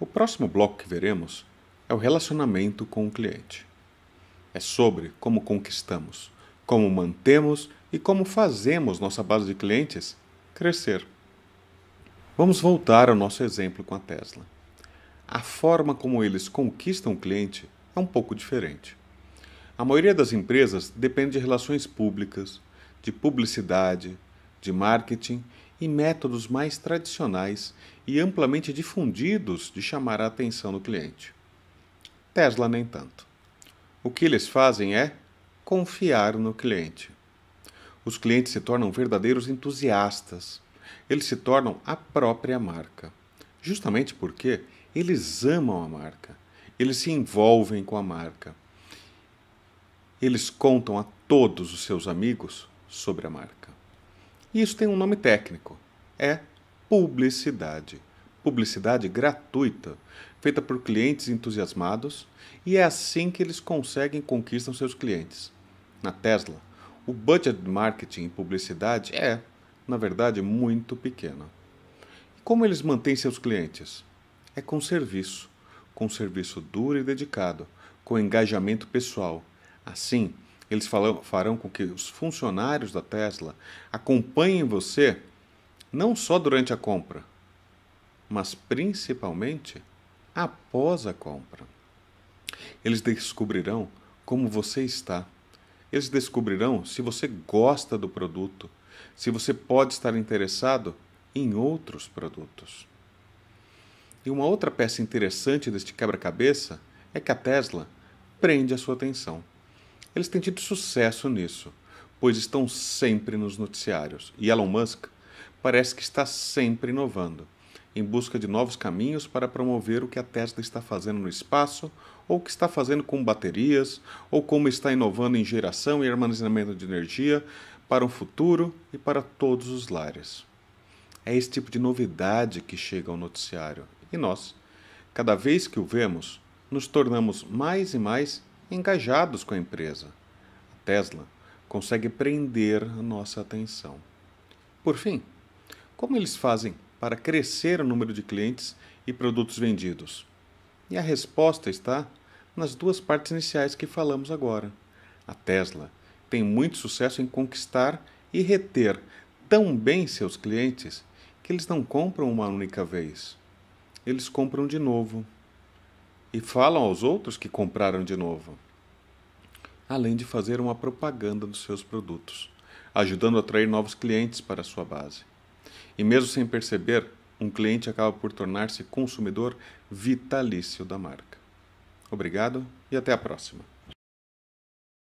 O próximo bloco que veremos é o relacionamento com o cliente. É sobre como conquistamos, como mantemos e como fazemos nossa base de clientes crescer. Vamos voltar ao nosso exemplo com a Tesla. A forma como eles conquistam o cliente é um pouco diferente. A maioria das empresas depende de relações públicas, de publicidade, de marketing e métodos mais tradicionais e amplamente difundidos de chamar a atenção do cliente. Tesla, nem tanto. O que eles fazem é confiar no cliente. Os clientes se tornam verdadeiros entusiastas. Eles se tornam a própria marca. Justamente porque eles amam a marca. Eles se envolvem com a marca. Eles contam a todos os seus amigos sobre a marca. E isso tem um nome técnico: é publicidade. Publicidade gratuita, feita por clientes entusiasmados, e é assim que eles conseguem conquistar seus clientes. Na Tesla, o budget de marketing e publicidade é, na verdade, muito pequeno. E como eles mantêm seus clientes? É com serviço, com serviço duro e dedicado, com engajamento pessoal. Assim, eles farão com que os funcionários da Tesla acompanhem você não só durante a compra, mas principalmente após a compra. Eles descobrirão como você está. Eles descobrirão se você gosta do produto, se você pode estar interessado em outros produtos. E uma outra peça interessante deste quebra-cabeça é que a Tesla prende a sua atenção. Eles têm tido sucesso nisso, pois estão sempre nos noticiários. E Elon Musk parece que está sempre inovando, em busca de novos caminhos para promover o que a Tesla está fazendo no espaço, ou o que está fazendo com baterias, ou como está inovando em geração e armazenamento de energia para o futuro e para todos os lares. É esse tipo de novidade que chega ao noticiário, e nós, cada vez que o vemos, nos tornamos mais e mais engajados com a empresa. A Tesla consegue prender a nossa atenção. Por fim, como eles fazem para crescer o número de clientes e produtos vendidos? E a resposta está nas duas partes iniciais que falamos agora. A Tesla tem muito sucesso em conquistar e reter tão bem seus clientes que eles não compram uma única vez. Eles compram de novo e falam aos outros que compraram de novo, além de fazer uma propaganda dos seus produtos, ajudando a atrair novos clientes para a sua base. E mesmo sem perceber, um cliente acaba por tornar-se consumidor vitalício da marca. Obrigado e até a próxima.